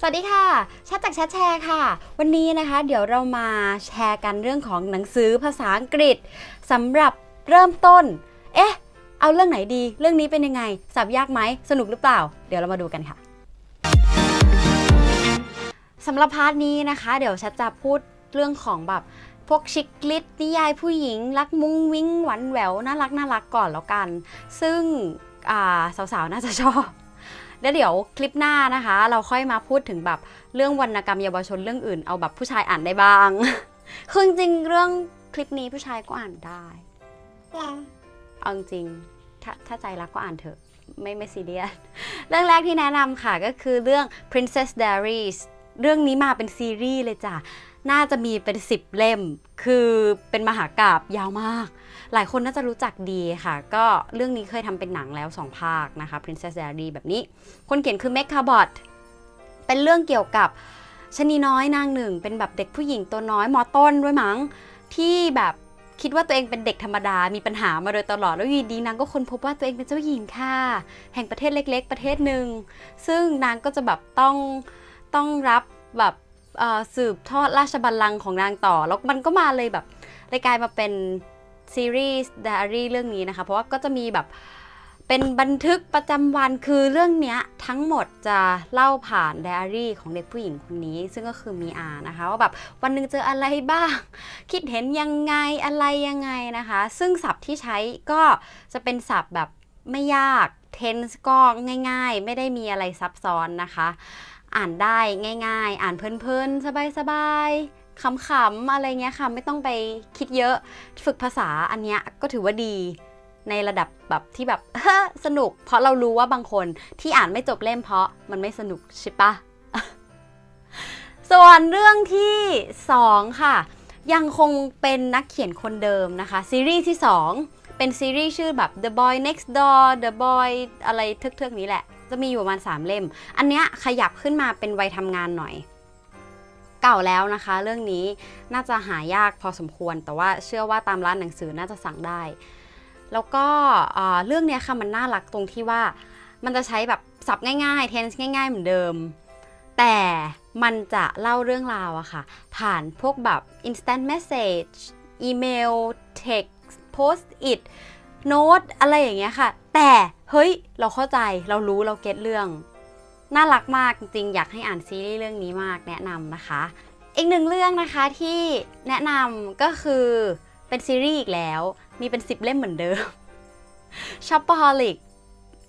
สวัสดีค่ะแชทจากแชทแชร์ค่ะ วันนี้นะคะเดี๋ยวเรามาแชร์กันเรื่องของหนังสือภาษาอังกฤษสำหรับเริ่มต้น เอ๊ะ เอาเรื่องไหนดี เรื่องนี้เป็นยังไง สับยากไหม สนุกหรือเปล่า เดี๋ยวเรามาดูกันค่ะสำหรับพาร์ทนี้นะคะ เดี๋ยวแชทจะพูดเรื่องของแบบพวกชิคลิตนิยายผู้หญิง รักมุ้งวิ้งหวานแหววน่ารักน่ารักก่อนแล้วกัน ซึ่งสาวๆน่าจะชอบ แล้วเดี๋ยวคลิปหน้านะคะ เราค่อยมาพูดถึงแบบเรื่องวรรณกรรมเยาวชนเรื่องอื่น เอาแบบผู้ชายอ่านได้บ้าง คือจริงเรื่องคลิปนี้ผู้ชายก็อ่านได้เอาจริงถ้าถ้าใจรักก็อ่านเถอะ ไม่ไม่ซีเรียส เรื่องแรกที่แนะนำค่ะก็คือเรื่อง Princess Diaries เรื่องนี้มาเป็นซีรีส์เลยจ้ะ น่าจะมีเป็น 10 เล่ม คือเป็นมหากราบยาวมาก หลายคนน่าจะรู้จักดีค่ะ ก็เรื่องนี้เคยทำเป็นหนังแล้ว 2 ภาคนะคะ Princess Diary แบบนี้ คนเขียนคือ Meg Cabot เป็นเรื่องเกี่ยวกับชนีน้อยนางหนึ่ง เป็นแบบเด็กผู้หญิงตัวน้อยมอต้นด้วยมั้ง ที่แบบคิดว่าตัวเองเป็นเด็กธรรมดา มีปัญหามาโดยตลอด แล้วยีดีนางก็ค้นพบว่าตัวเองเป็นเจ้าหญิงค่ะ แห่งประเทศเล็ก ๆ ประเทศหนึ่ง ซึ่งนางก็จะแบบต้องต้องรับแบบ สืบทอดราชบัลลังก์ของนางต่อ แล้วมันก็มาเลยแบบเลยกลายมาเป็นซีรีส์ไดอารี่เรื่องนี้นะคะ เพราะว่าก็จะมีแบบเป็นบันทึกประจำวันคือเรื่องนี้ทั้งหมดจะเล่าผ่านไดอารี่ของเด็กผู้หญิงคนนี้ ซึ่งก็คือมีอานะคะว่าแบบวันหนึ่งเจออะไรบ้าง คิดเห็นยังไงอะไรยังไงนะคะ ซึ่งศัพท์ที่ใช้ก็จะเป็นศัพท์แบบไม่ยากเทนส์ก็ง่าย ๆ ไม่ได้มีอะไรซับซ้อนนะคะ อ่านได้ง่าย ๆ อ่านเพลินๆ สบายๆขำๆอะไรเงี้ยค่ะ ไม่ต้องไปคิดเยอะฝึกภาษาอันเนี้ยก็ถือว่าดีในระดับแบบที่แบบสนุก เพราะเรารู้ว่าบางคนที่อ่านไม่จบเล่มเพราะมันไม่สนุกใช่ปะส่วนเรื่องที่ 2 ค่ะ ยังคงเป็นนักเขียนคนเดิมนะคะ ซีรีส์ที่ 2 เป็นซีรีส์ชื่อแบบ The Boy Next Door The Boy อะไรเทือกๆนี้แหละ จะมีอยู่ประมาณ3เล่ม อันเนี้ยขยับขึ้นมาเป็นวัยทำงานหน่อย เก่าแล้วนะคะ เรื่องนี้น่าจะหายากพอสมควร แต่ว่าเชื่อว่าตามร้านหนังสือน่าจะสั่งได้ แล้วก็เรื่องนี้ค่ะมันน่ารักตรงที่ว่า มันจะใช้แบบสับง่ายๆเทนส์ง่าย ๆ เหมือนเดิม แต่มันจะเล่าเรื่องราวอะค่ะ ผ่านพวกแบบ instant message อีเมล text post it โน้ตอะไรอย่างเงี้ยค่ะ แต่เฮ้ยเราเข้าใจเรารู้เราเก็ตเรื่อง น่ารักมากจริงอยากให้อ่านซีรีส์เรื่องนี้มากแนะนำนะคะ อีกหนึ่งเรื่องนะคะที่แนะนำก็คือเป็นซีรีส์อีกแล้ว มีเป็น 10 เล่มเหมือนเดิม Shopaholic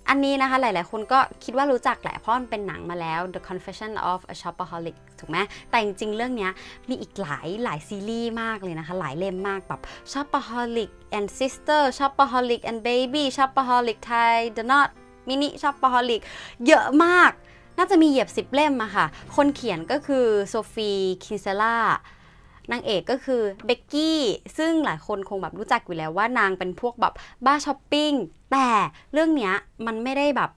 อันนี้นะคะหลาย ๆ คนก็คิดว่ารู้จักแหละเพราะมันเป็นหนังมาแล้ว The Confession of a Shopaholic ถูกไหมแต่จริง ๆ เรื่องนี้มีอีกหลายหลายซีรีส์มากเลยนะคะ หลายเล่มมากแบบ Shopaholic and Sister Shopaholic and Baby Shopaholic Thai The Not Mini Shopaholic เยอะมาก น่าจะมีเหยียบ 10 เล่มอะค่ะ คนเขียนก็คือโซฟี คินเซล่า นางเอกก็คือเบกกี้ซึ่งหลายคนคงแบบรู้จักอยู่แล้วว่านางเป็นพวกแบบบ้าช้อปปิ้งแต่เรื่องเนี้ยมันไม่ได้แบบ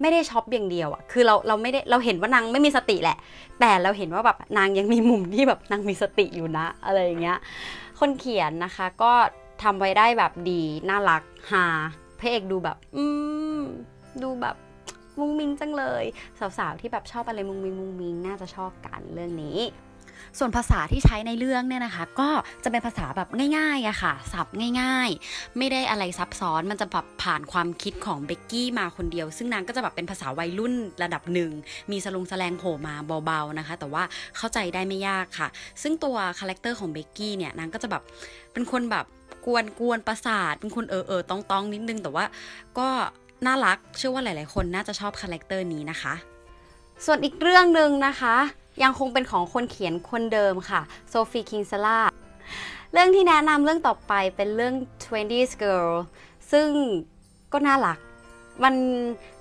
ไม่ได้ช็อปอย่างเดียวอะคือเราเราไม่ได้เราเห็นว่านางไม่มีสติแหละ แต่เราเห็นว่าแบบนางยังมีมุมที่แบบนางมีสติอยู่นะ อะไรอย่างเงี้ย คนเขียนนะคะก็ทำไว้ได้แบบดีน่ารักฮาพระเอกดูแบบ อืม ดูแบบมุ้งมิ้งจังเลย สาวๆที่แบบชอบอะไรมุ้งมิ้งมุ้งมิ้งน่าจะชอบกันเรื่องนี้ ส่วนภาษาที่ใช้ในเรื่องเนี่ยนะคะ ก็จะเป็นภาษาแบบง่ายๆอะค่ะศัพท์ง่ายๆ ไม่ได้อะไรซับซ้อนมันจะแบบผ่านความคิดของเบกกี้มาคนเดียว ซึ่งนางก็จะแบบเป็นภาษาวัยรุ่นระดับหนึ่ง มีสลงสแลงโผล่มาเบาๆนะคะ แต่ว่าเข้าใจได้ไม่ยากค่ะ ซึ่งตัว character ของเบกกี้เนี่ยนางก็จะแบบเป็นคนแบบกวนกวนประสาทเป็นคนเออเออต๊องต๊องนิดนึงแต่ว่าก็น่ารักเชื่อว่าหลาย ๆ คนน่าจะชอบ character นี้นะคะ ส่วนอีกเรื่องหนึ่งนะคะ ยังคงเป็นของคนเขียนคนเดิมค่ะโซฟีคินเซลล่าเรื่องที่แนะนำเรื่องต่อไปเป็นเรื่อง 20s Girl ซึ่งก็น่ารัก มัน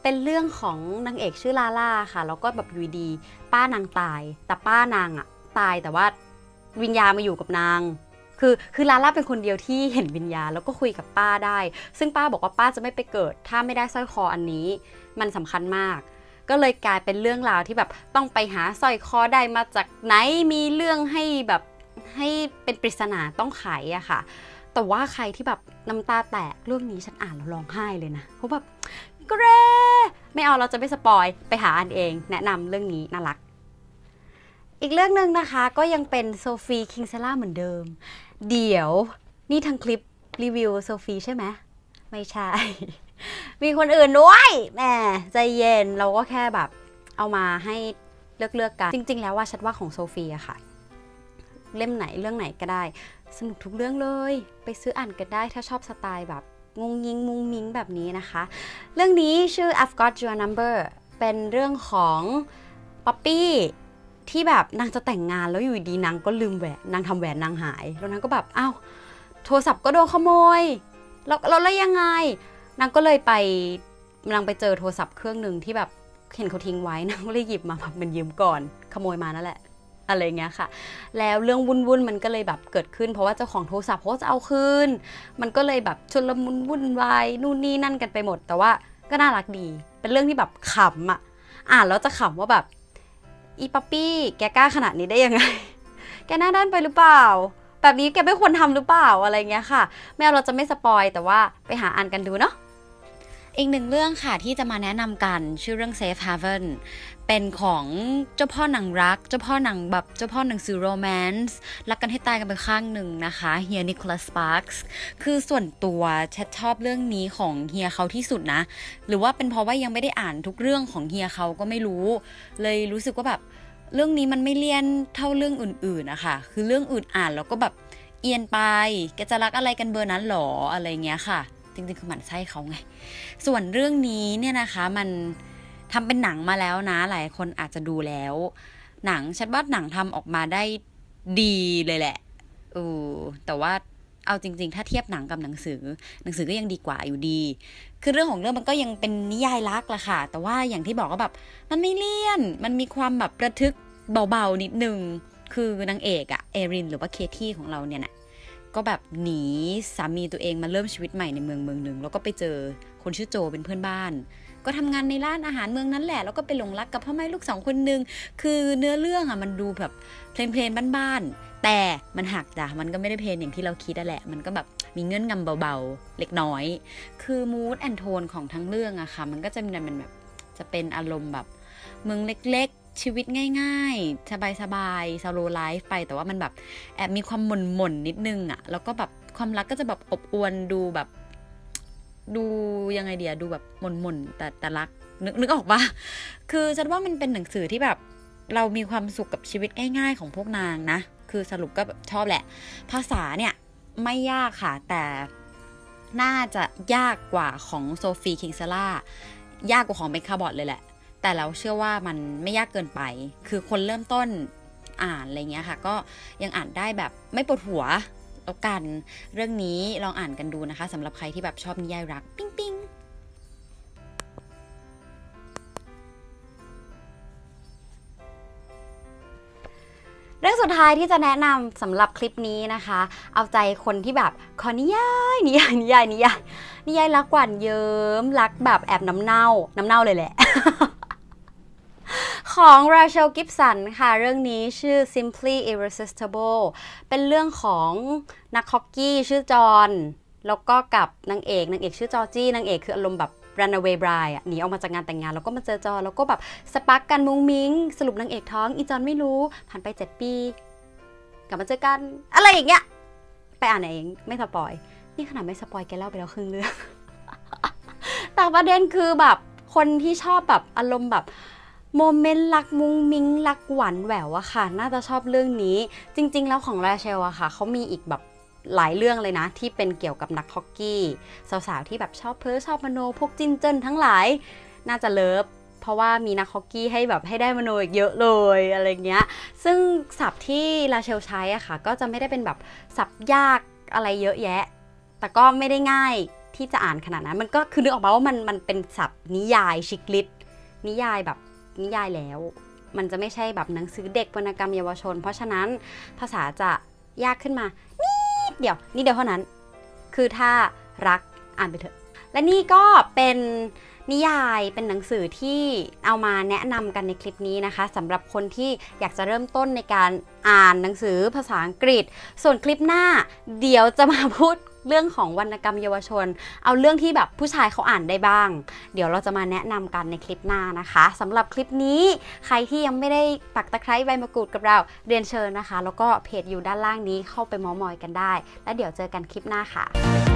เป็นเรื่องของนางเอกชื่อลาล่าค่ะ แล้วก็แบบอยู่ดี ป้านางตาย แต่ป้านางอะตายแต่ว่าวิญญาณมาอยู่กับนาง คือคือลาล่าเป็นคนเดียวที่เห็นวิญญาณแล้วก็คุยกับป้าได้ ซึ่งป้าบอกว่าป้าจะไม่ไปเกิด ถ้าไม่ได้สร้อยคออันนี้ มันสำคัญมาก ก็เลยกลายเป็นเรื่องราวที่แบบต้องไปหาสร้อยคอได้มาจากไหนมีเรื่องให้แบบให้เป็นปริศนาต้องไขอะค่ะ แต่ว่าใครที่แบบน้ำตาแตกเรื่องนี้ฉันอ่านแล้วร้องไห้เลยนะเพราะแบบเกรไม่เอาเราจะไม่ spoil ไปหาอ่านเอง แนะนำเรื่องนี้น่ารัก อีกเรื่องหนึ่งนะคะก็ยังเป็นโซฟีคินเซลล่าเหมือนเดิม เดี๋ยวนี่ทางคลิปรีวิวโซฟีใช่ไหมไม่ใช่ มีคนอื่นด้วยแหมใจเย็นเราก็แค่แบบเอามาให้เลือกเลือกกัน จริง ๆ แล้วว่าแชทว่าของโซฟีอะค่ะ เล่มไหนเรื่องไหนก็ได้ สนุกทุกเรื่องเลย ไปซื้ออ่านกันได้ถ้าชอบสไตล์แบบงงยิงมุงมิงแบบนี้นะคะ เรื่องนี้ชื่อ I've Got Your Number เป็นเรื่องของป๊อปปี้ที่แบบนางจะแต่งงานแล้วอยู่ดีนางก็ลืมแหวนนางทำแหวนนางหาย แล้วนางก็แบบอ้าวโทรศัพท์ก็โดนขโมยแล้วแล้วยังไง นางก็เลยไปนางไปเจอโทรศัพท์เครื่องหนึ่งที่แบบเห็นเขาทิ้งไว้นางก็เลยหยิบมาแบบมันยืมก่อน ขโมยมานั่นแหละ อะไรเงี้ยค่ะ แล้วเรื่องวุ่นวุ่นมันก็เลยแบบเกิดขึ้น เพราะว่าเจ้าของโทรศัพท์เขาจะเอาคืน มันก็เลยแบบชุลมุนวุ่นวายนู่นนี่นั่นกันไปหมด แต่ว่าก็น่ารักดี เป็นเรื่องที่แบบขำอะ อ่านแล้วจะขำว่าแบบอีป๊อปปี้แกกล้าขนาดนี้ได้ยังไง แกหน้าด้านไปหรือเปล่า แบบนี้แกไม่ควรทำหรือเปล่าอะไรเงี้ยค่ะแหมเราจะไม่ spoil แต่ว่าไปหาอ่านกันดูเนาะอีกหนึ่งเรื่องค่ะที่จะมาแนะนำกันชื่อเรื่อง Safe Haven เป็นของเจ้าพ่อหนังรัก เจ้าพ่อหนังแบบเจ้าพ่อหนังสือ romance รักกันให้ตายกันไปข้างหนึ่งนะคะเฮียนิโคลัสสปาร์กส์คือส่วนตัวแชทชอบเรื่องนี้ของเฮียเขาที่สุดนะ หรือว่าเป็นเพราะว่ายังไม่ได้อ่านทุกเรื่องของเฮียเขาก็ไม่รู้ เลยรู้สึกว่าแบบ เรื่องนี้มันไม่เลี่ยนเท่าเรื่องอื่นๆนะคะคือเรื่องอื่นอ่านแล้วก็แบบเอียนไปแกจะรักอะไรกันเบอร์นั้นหรออะไรเงี้ยค่ะ จริงๆคือหมันไส้เขาไง ส่วนเรื่องนี้เนี่ยนะคะมันทำเป็นหนังมาแล้วนะ หลายคนอาจจะดูแล้ว หนังฉันว่าหนังทำออกมาได้ดีเลยแหละเออแต่ว่า เอาจริง ๆ ถ้าเทียบหนังกับหนังสือ หนังสือก็ยังดีกว่าอยู่ดี คือเรื่องของเรื่องมันก็ยังเป็นนิยายรักละค่ะ แต่ว่าอย่างที่บอกก็แบบ มันไม่เลี่ยน มันมีความแบบระทึกเบาๆนิดนึง คือนางเอกอะเอรินหรือว่าเคที่ของเราเนี่ยนะก็แบบหนีสามีตัวเองมาเริ่มชีวิตใหม่ในเมืองเมืองหนึ่งแล้วก็ไปเจอคนชื่อโจเป็นเพื่อนบ้าน ก็ทำงานในร้านอาหารเมืองนั้นแหละ แล้วก็ไปหลงรักกับพ่อแม่ลูกสองคนหนึ่งคือเนื้อเรื่องอะมันดูแบบเพลนๆบ้านๆ แต่มันหักจ้ะ มันก็ไม่ได้เพลนอย่างที่เราคิดอะแหละ มันก็แบบมีเงื่อนงำเบาๆ เล็กน้อย คือมูดแอนโทนของทั้งเรื่องอะค่ะ มันก็จะเป็นแบบจะเป็นอารมณ์แบบเมืองเล็กๆชีวิตง่ายๆ สบายๆ s โลไลฟ์ไป แต่ว่ามันแบบแอบมีความหม่นๆนิดนึงอะแล้วก็แบบความรักก็จะแบบอบอวลดูแบบ ดู ยังไงเดียดูแบบหม่นๆแต่แต่รักนึกนึกออกปะคือฉันว่ามันเป็นหนังสือที่แบบ เรามีความสุขกับชีวิตง่ายๆของพวกนางนะ คือสรุปก็ชอบแหละ ภาษาเนี่ยไม่ยากค่ะ แต่น่าจะยากกว่าของโซฟีคิงเซล่ายากกว่าของเบคคาบอดเลยแหละ แต่เราเชื่อว่ามันไม่ยากเกินไป คือคนเริ่มต้นอ่านอะไรเงี้ยค่ะ ก็ยังอ่านได้แบบไม่ปวดหัวแล้วกัน เรื่องนี้ลองอ่านกันดูนะคะสำหรับใครที่แบบชอบนิยายรัก ปิ๊ง เรื่องสุดท้ายที่จะแนะนำสำหรับคลิปนี้นะคะ เอาใจคนที่แบบขอนิยายนิยายนิยายนิยายนิยายรักหวานเยิ้มรักแบบแอบน้ำเน่า น้ำเน่าเลยแหละ ของ Rachel Gibson ค่ะ เรื่องนี้ชื่อ Simply Irresistible เป็นเรื่องของนักฮอกกี้ชื่อจอห์นแล้วก็กับนางเอกนางเอกชื่อจอร์จี้นางเอกคืออารมณ์แบบ runaway bride อะหนีออกมาจากงานแต่งงาน แล้วก็มาเจอจอ แล้วก็แบบspark กันมุ้งมิ้ง สรุปนางเอกท้อง อีจอนไม่รู้ ผ่านไป 7 ปี กลับมาเจอกัน อะไรอย่างเงี้ย ไปอ่านเองไม่ spoil นี่ขนาดไม่ spoil แกเล่าไปแล้วครึ่งเรื่องแต่ประเด็นคือแบบคนที่ชอบแบบอารมณ์แบบ moment รักมุ้งมิ้งรักหวานแหววอะค่ะ น่าจะชอบเรื่องนี้ จริง ๆ แล้วของราเชลอะค่ะเขามีอีกแบบ หลายเรื่องเลยนะ ที่เป็นเกี่ยวกับนักฮอกกี้ สาวๆ ที่แบบชอบเพ้อชอบมโนพวกจิ้นเจิ้นทั้งหลาย น่าจะเลิฟเพราะว่ามีนักฮอกกี้ให้แบบให้ได้มโนอีกเยอะเลยอะไรเงี้ย ซึ่งศัพท์ที่ราเชลใช้อะค่ะ ก็จะไม่ได้เป็นแบบศัพท์ยากอะไรเยอะแยะ แต่ก็ไม่ได้ง่ายที่จะอ่านขนาดนั้น มันก็คือนึกออกมาว่ามันมันเป็นศัพท์นิยายชิคลิตนิยายแบบนิยายแล้ว มันจะไม่ใช่แบบหนังสือเด็กวรรณกรรมเยาวชน เพราะฉะนั้นภาษาจะยากขึ้นมา ดเดียวนิดเดียวเท่านั้น คือถ้ารักอ่านไปเถอะ และนี่ก็เป็นนิยายเป็นหนังสือที่เอามาแนะนำกันในคลิปนี้นะคะสำหรับคนที่อยากจะเริ่มต้นในการอ่านหนังสือภาษาอังกฤษ ส่วนคลิปหน้าเดี๋ยวจะมาพูด เรื่องของวรรณกรรมเยาวชน เอาเรื่องที่แบบผู้ชายเขาอ่านได้บ้าง เดี๋ยวเราจะมาแนะนำกันในคลิปหน้านะคะสำหรับคลิปนี้ใครที่ยังไม่ได้ปักตะไคร้ใบมะกรูดกับเราเรียนเชิญนะคะ แล้วก็เพจอยู่ด้านล่างนี้เข้าไปมอมอยกันได้ แล้วเดี๋ยวเจอกันคลิปหน้าค่ะ